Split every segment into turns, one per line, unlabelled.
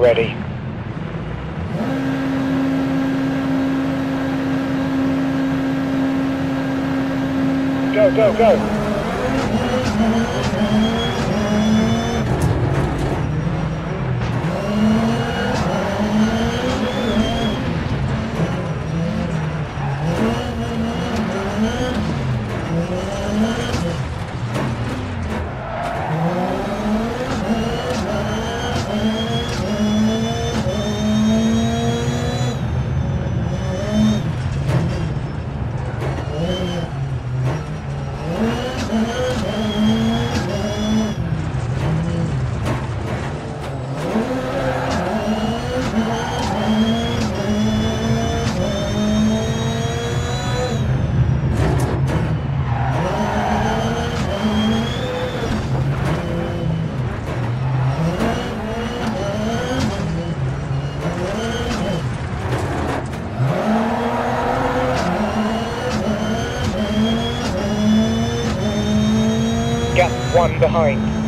ready. Go, go, go! One behind.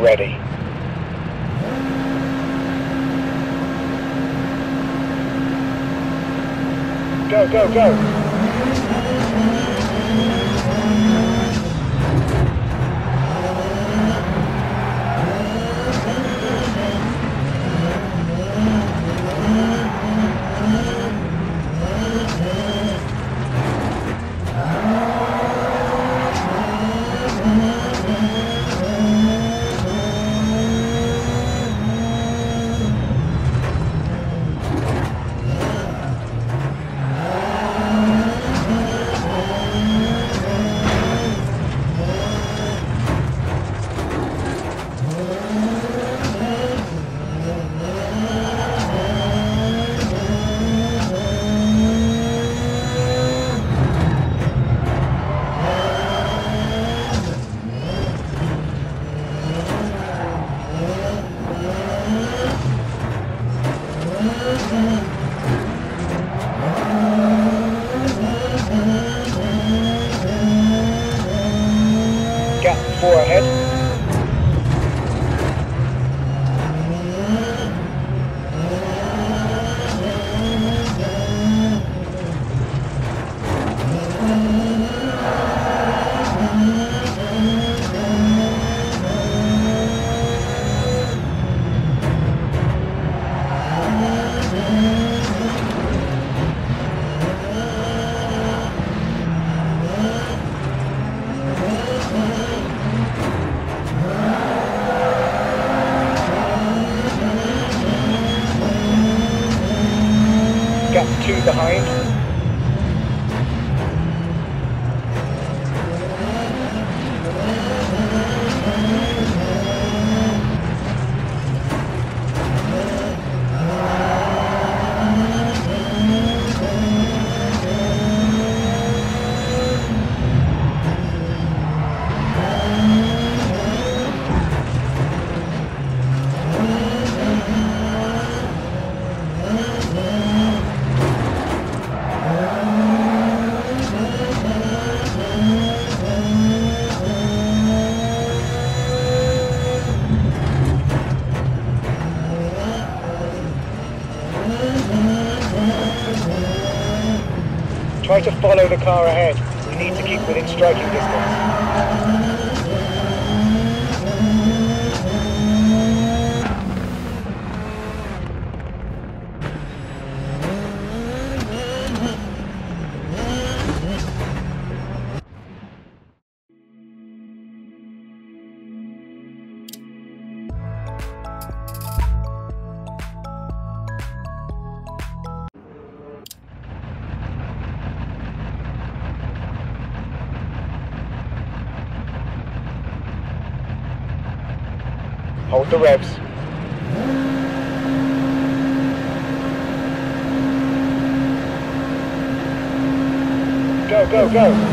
Ready. Go, go, go! Gap Got two behind. To follow the car ahead. We need to keep within striking distance. Hold the revs. Go, go, go.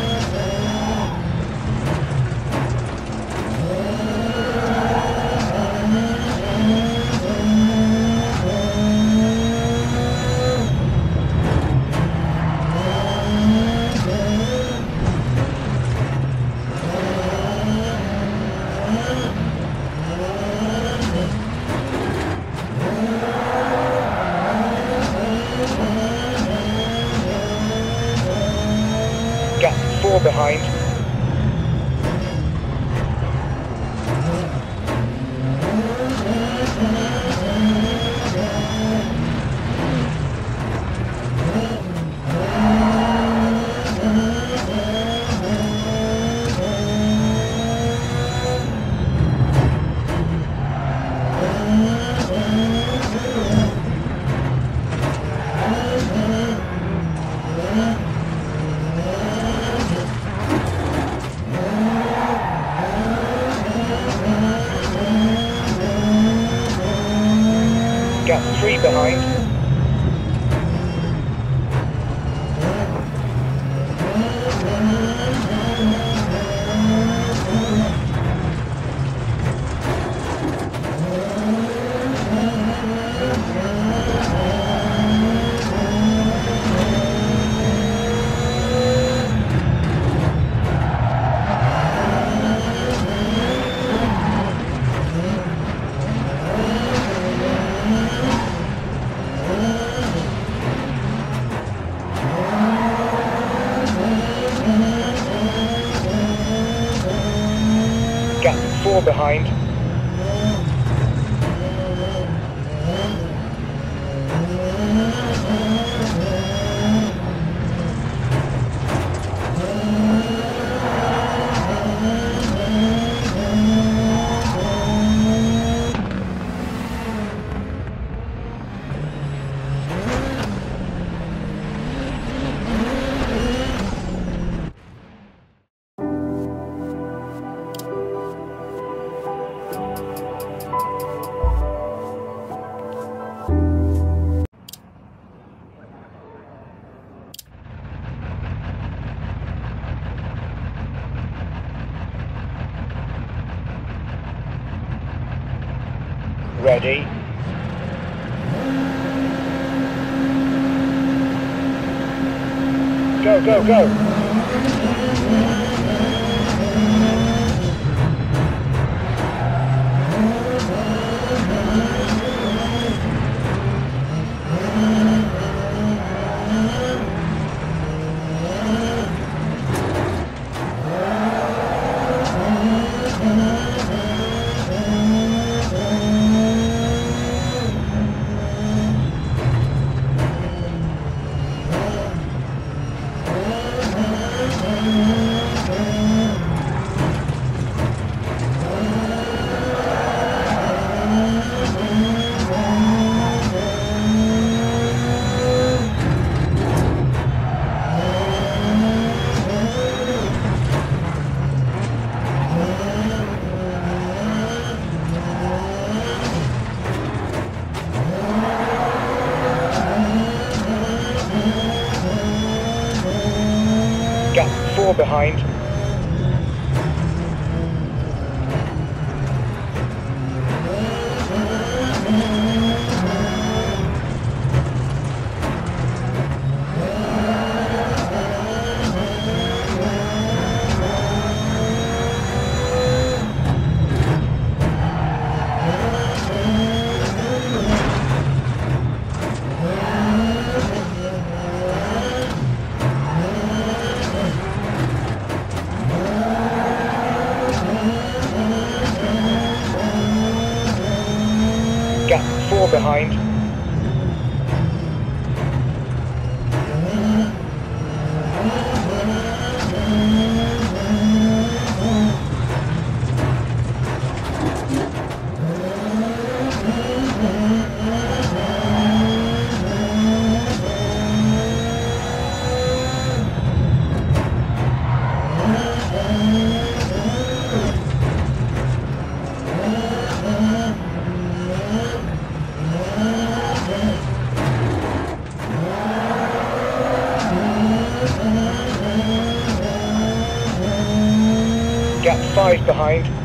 behind. Gap three behind. Gap behind. Ready. Go, go, go. gap four behind. Gap five behind.